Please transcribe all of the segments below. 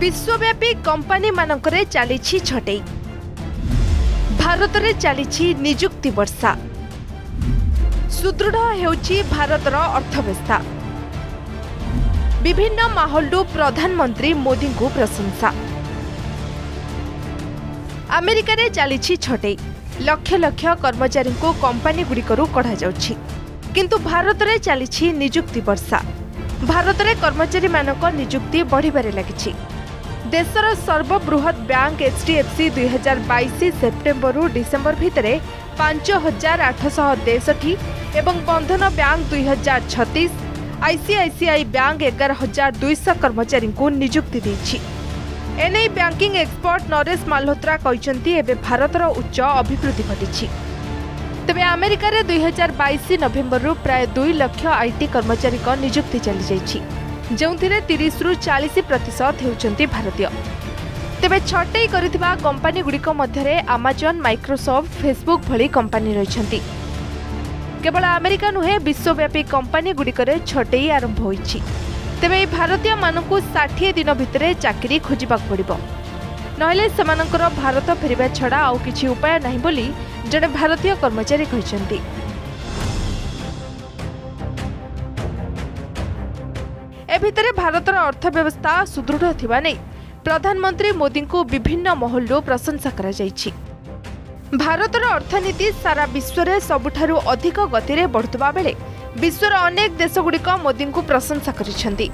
ବିଶ୍ୱବ୍ୟାପୀ କମ୍ପାନୀମାନଙ୍କରେ ଚାଲିଛି ଛଟେଇ ଭାରତରେ ଚାଲିଛି ନିଯୁକ୍ତି ବର୍ଷା ସୁଦୃଢ଼ ହେଉଛି ଭାରତର ଅର୍ଥବ୍ୟବସ୍ଥା ବିଭିନ୍ନ ମାହୋଲରୁ ପ୍ରଧାନମନ୍ତ୍ରୀ ମୋଦିଙ୍କୁ ପ୍ରଶଂସା ଆମେରିକାରେ ଚାଲିଛି ଛଟେଇ ଲକ୍ଷ ଲକ୍ଷ କର୍ମଚାରୀଙ୍କୁ କମ୍ପାନୀଗୁଡ଼ିକରୁ କଢ଼ାଯାଉଛି କିନ୍ତୁ ଭାରତରେ ଚାଲିଛି ନିଯୁକ୍ତି ବର୍ଷା ଭାରତରେ କର୍ମଚାରୀମାନଙ୍କ ନିଯୁକ୍ତି ବଢ଼ିବାରେ ଲାଗିଛି ଦେଶର ସର୍ବବୃହତ୍ ବ୍ୟାଙ୍କ ଏଚ୍ଡିଏଫ୍ସି ଦୁଇ ହଜାର ବାଇଶ ସେପ୍ଟେମ୍ବରରୁ ଡିସେମ୍ବର ଭିତରେ ପାଞ୍ଚ ହଜାର ଆଠଶହ ତେଷଠି ଏବଂ ବନ୍ଧନ ବ୍ୟାଙ୍କ ଦୁଇ ହଜାର ଛତିଶ ଆଇସିଆଇସିଆଇ ବ୍ୟାଙ୍କ ଏଗାର ହଜାର ଦୁଇଶହ କର୍ମଚାରୀଙ୍କୁ ନିଯୁକ୍ତି ଦେଇଛି। ଏନେଇ ବ୍ୟାଙ୍କିଂ ଏକ୍ସପର୍ଟ ନରେଶ ମାଲହୋତ୍ରା କହିଛନ୍ତି ଏବେ ଭାରତର ଉଚ୍ଚ ଅଭିବୃଦ୍ଧି ଘଟିଛି। ତେବେ ଆମେରିକାରେ ଦୁଇ ହଜାର ବାଇଶ ନଭେମ୍ବରରୁ ପ୍ରାୟ ଦୁଇ ଲକ୍ଷ ଆଇଟି କର୍ମଚାରୀଙ୍କ ନିଯୁକ୍ତି ଚାଲିଯାଇଛି। ଯେଉଁଥିରେ ତିରିଶରୁ ଚାଳିଶ ପ୍ରତିଶତ ହେଉଛନ୍ତି ଭାରତୀୟ। ତେବେ ଛଟେଇ କରିଥିବା କମ୍ପାନୀଗୁଡ଼ିକ ମଧ୍ୟରେ ଆମାଜନ ମାଇକ୍ରୋସଫ୍ଟ ଫେସବୁକ୍ ଭଳି କମ୍ପାନୀ ରହିଛନ୍ତି। କେବଳ ଆମେରିକା ନୁହେଁ ବିଶ୍ୱବ୍ୟାପୀ କମ୍ପାନୀଗୁଡ଼ିକରେ ଛଟେଇ ଆରମ୍ଭ ହୋଇଛି। ତେବେ ଏହି ଭାରତୀୟମାନଙ୍କୁ ଷାଠିଏ ଦିନ ଭିତରେ ଚାକିରି ଖୋଜିବାକୁ ପଡ଼ିବ। ନହେଲେ ସେମାନଙ୍କର ଭାରତ ଫେରିବା ଛଡ଼ା ଆଉ କିଛି ଉପାୟ ନାହିଁ ବୋଲି ଜଣେ ଭାରତୀୟ କର୍ମଚାରୀ କହିଛନ୍ତି। ଏ ଭିତରେ ଭାରତର ଅର୍ଥବ୍ୟବସ୍ଥା ସୁଦୃଢ଼ ଥିବା ନେଇ ପ୍ରଧାନମନ୍ତ୍ରୀ ମୋଦିଙ୍କୁ ବିଭିନ୍ନ ମହଲରୁ ପ୍ରଶଂସା କରାଯାଇଛି। ଭାରତର ଅର୍ଥନୀତି ସାରା ବିଶ୍ୱରେ ସବୁଠାରୁ ଅଧିକ ଗତିରେ ବଢ଼ୁଥିବା ବେଳେ ବିଶ୍ୱର ଅନେକ ଦେଶଗୁଡ଼ିକ ମୋଦିଙ୍କୁ ପ୍ରଶଂସା କରିଛନ୍ତି।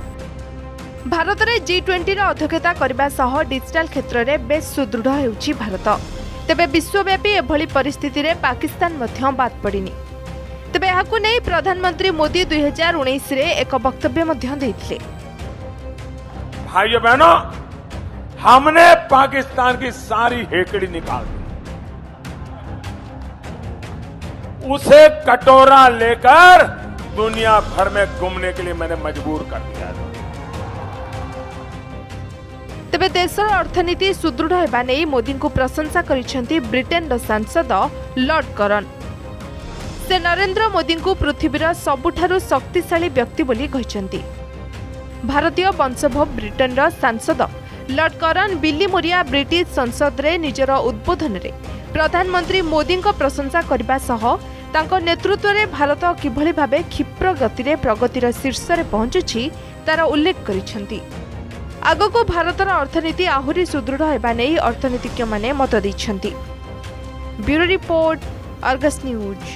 ଭାରତରେ ଜି ଟ୍ୱେଣ୍ଟିର ଅଧ୍ୟକ୍ଷତା କରିବା ସହ ଡିଜିଟାଲ କ୍ଷେତ୍ରରେ ବେଶ୍ ସୁଦୃଢ଼ ହେଉଛି ଭାରତ। ତେବେ ବିଶ୍ୱବ୍ୟାପୀ ଏଭଳି ପରିସ୍ଥିତିରେ ପାକିସ୍ତାନ ମଧ୍ୟ ବାଦ୍ ପଡ଼ିନି। ଏହାକୁ ନେଇ ପ୍ରଧାନମନ୍ତ୍ରୀ ମୋଦି ଦୁଇ ହଜାର ଉଣେଇଶରେ ଏକ ବକ୍ତବ୍ୟ ମଧ୍ୟ ଦେଇଥିଲେ भाइयों बहनों हमने पाकिस्तान की सारी हेकड़ी निकाल दी उसे कटोरा लेकर दुनिया भर में घूमने के लिए मैंने मजबूर कर दिया था ତେବେ ଦେଶର ଅର୍ଥନୀତି ସୁଦୃଢ଼ ହେବା ନେଇ ମୋଦିଙ୍କୁ ପ୍ରଶଂସା କରିଛନ୍ତି ବ୍ରିଟେନର ସାଂସଦ ଲର୍ଡ କରନ୍ ସେ ନରେନ୍ଦ୍ର ମୋଦିଙ୍କୁ ପୃଥିବୀର ସବୁଠାରୁ ଶକ୍ତିଶାଳୀ ବ୍ୟକ୍ତି ବୋଲି କହିଛନ୍ତି। ଭାରତୀୟ ବଂଶୋଭବ ବ୍ରିଟେନର ସାଂସଦ ଲର୍ଡ କରନ୍ ବିଲିମୋରିଆ ବ୍ରିଟିଶ ସଂସଦରେ ନିଜର ଉଦ୍ବୋଧନରେ ପ୍ରଧାନମନ୍ତ୍ରୀ ମୋଦିଙ୍କ ପ୍ରଶଂସା କରିବା ସହ ତାଙ୍କ ନେତୃତ୍ୱରେ ଭାରତ କିଭଳି ଭାବେ କ୍ଷିପ୍ର ଗତିରେ ପ୍ରଗତିର ଶୀର୍ଷରେ ପହଞ୍ଚୁଛି ତାର ଉଲ୍ଲେଖ କରିଛନ୍ତି। ଆଗକୁ ଭାରତର ଅର୍ଥନୀତି ଆହୁରି ସୁଦୃଢ଼ ହେବା ନେଇ ଅର୍ଥନୀତିଜ୍ଞମାନେ ମତ ଦେଇଛନ୍ତି। Bureau report Argus news.